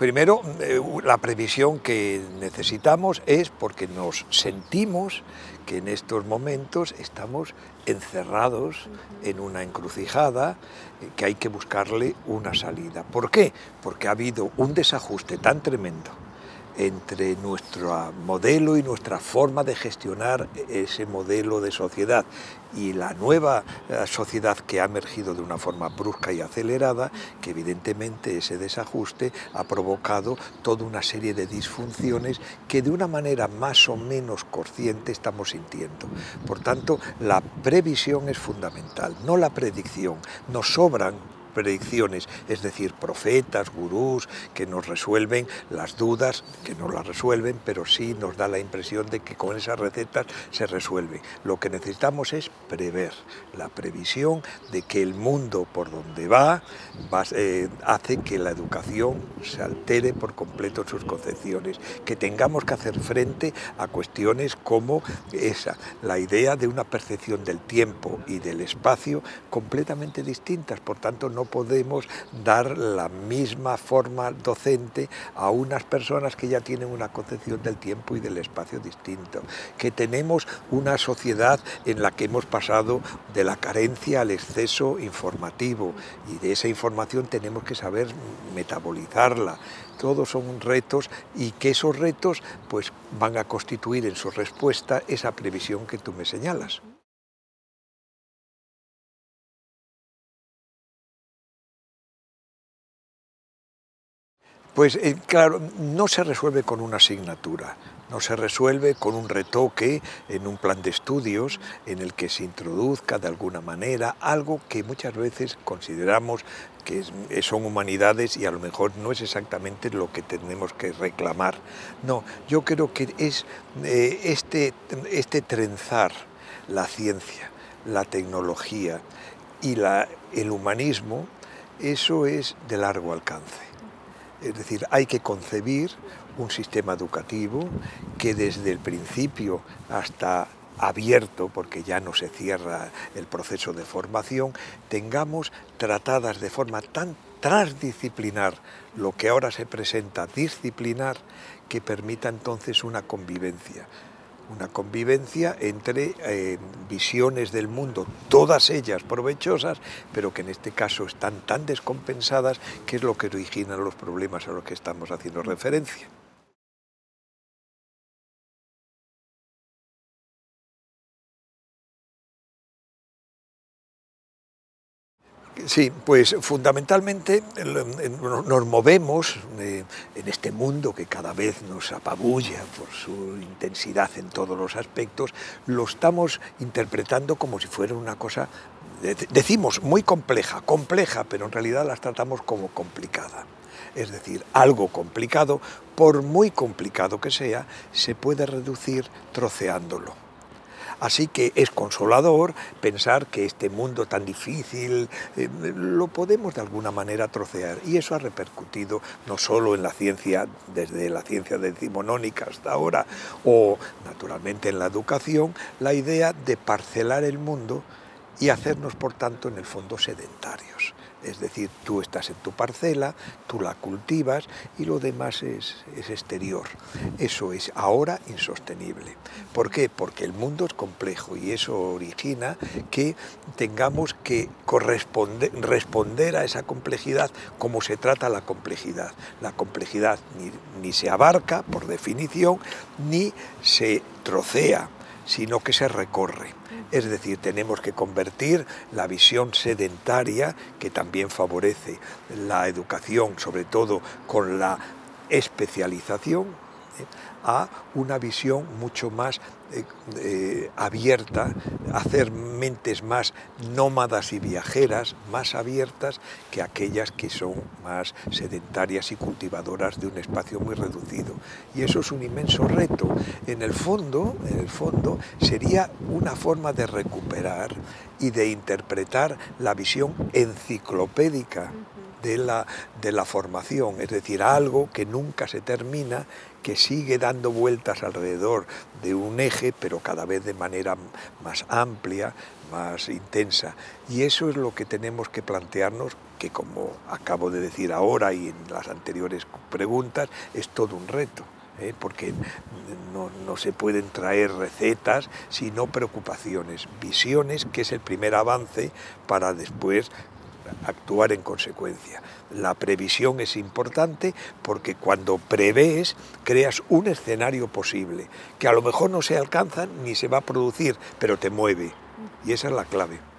Primero, eh, la previsión que necesitamos es porque nos sentimos que en estos momentos estamos encerrados en una encrucijada eh, que hay que buscarle una salida. ¿Por qué? Porque ha habido un desajuste tan tremendo entre nuestro modelo y nuestra forma de gestionar ese modelo de sociedad y la nueva eh, sociedad que ha emergido de una forma brusca y acelerada, que evidentemente ese desajuste ha provocado toda una serie de disfunciones que de una manera más o menos consciente estamos sintiendo. Por tanto, la previsión es fundamental, no la predicción. Nos sobran predicciones, es decir, profetas, gurús, que nos resuelven las dudas, que no las resuelven, pero sí nos da la impresión de que con esas recetas se resuelve. Lo que necesitamos es prever, la previsión de que el mundo por donde va, eh, hace que la educación se altere por completo sus concepciones, que tengamos que hacer frente a cuestiones como esa, la idea de una percepción del tiempo y del espacio completamente distintas, por tanto no podemos dar la misma forma docente a unas personas que ya tienen una concepción del tiempo y del espacio distinto, que tenemos una sociedad en la que hemos pasado de la carencia al exceso informativo y de esa información tenemos que saber metabolizarla. Todos son retos y que esos retos pues, van a constituir en su respuesta esa previsión que tú me señalas. Pues eh, claro, no se resuelve con una asignatura, no se resuelve con un retoque en un plan de estudios en el que se introduzca de alguna manera algo que muchas veces consideramos que eh, son humanidades y a lo mejor no es exactamente lo que tenemos que reclamar. No, yo creo que es eh, este, este trenzar la ciencia, la tecnología y el humanismo, eso es de largo alcance. Es decir, hay que concebir un sistema educativo que desde el principio hasta abierto, porque ya no se cierra el proceso de formación, tengamos tratadas de forma tan transdisciplinar lo que ahora se presenta disciplinar que permita entonces una convivencia una convivencia entre eh, visiones del mundo, todas ellas provechosas, pero que en este caso están tan descompensadas que es lo que origina los problemas a los que estamos haciendo referencia. Sí, pues fundamentalmente nos movemos eh, en este mundo que cada vez nos apabulla por su intensidad en todos los aspectos, lo estamos interpretando como si fuera una cosa, decimos, muy compleja, compleja, pero en realidad las tratamos como complicada. Es decir, algo complicado, por muy complicado que sea, se puede reducir troceándolo. Así que es consolador pensar que este mundo tan difícil eh, lo podemos de alguna manera trocear y eso ha repercutido no solo en la ciencia, desde la ciencia decimonónica hasta ahora, o naturalmente en la educación, la idea de parcelar el mundo y hacernos por tanto en el fondo sedentarios. Es decir, tú estás en tu parcela, tú la cultivas y lo demás es, exterior. Eso es ahora insostenible. ¿Por qué? Porque el mundo es complejo y eso origina que tengamos que responder a esa complejidad como se trata la complejidad. La complejidad ni se abarca, por definición, ni se trocea, sino que se recorre. Es decir, tenemos que convertir la visión sedentaria, que también favorece la educación, sobre todo con la especialización. A una visión mucho más eh, eh, abierta, hacer mentes más nómadas y viajeras, más abiertas que aquellas que son más sedentarias y cultivadoras de un espacio muy reducido. Y eso es un inmenso reto. En el fondo, en el fondo sería una forma de recuperar y de interpretar la visión enciclopédica de la, de la formación, es decir, algo que nunca se termina, que sigue dando vueltas alrededor de un eje, pero cada vez de manera más amplia, más intensa. Y eso es lo que tenemos que plantearnos, que como acabo de decir ahora y en las anteriores preguntas, es todo un reto. ¿eh? porque no, no, se pueden traer recetas, sino preocupaciones, visiones, que es el primer avance para después actuar en consecuencia. La previsión es importante porque cuando prevés creas un escenario posible, que a lo mejor no se alcanza ni se va a producir, pero te mueve. Y esa es la clave.